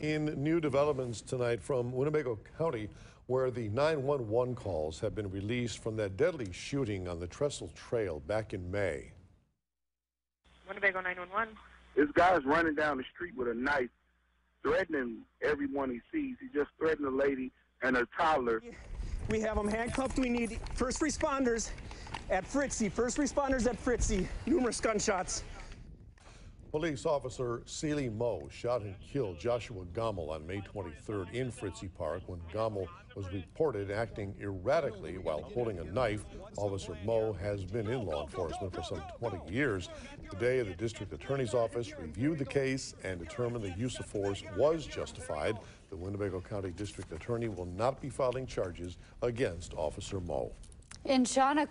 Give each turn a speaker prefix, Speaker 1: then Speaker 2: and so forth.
Speaker 1: In new developments tonight from Winnebago County, where the 911 calls have been released from that deadly shooting on the Trestle Trail back in May.
Speaker 2: Winnebago 911.
Speaker 3: This guy's running down the street with a knife, threatening everyone he sees. He just threatened a lady and a toddler.
Speaker 4: We have them handcuffed. We need first responders at Fritse. First responders at Fritse. Numerous gunshots.
Speaker 1: Police officer Sealy Moe shot and killed Joshua Gommel on May 23rd in Fritse Park when Gommel was reported acting erratically while holding a knife. Officer Moe has been in law enforcement for some 20 years. Today, the district attorney's office reviewed the case and determined the use of force was justified. The Winnebago County District Attorney will not be filing charges against Officer Moe.
Speaker 5: In Shawnee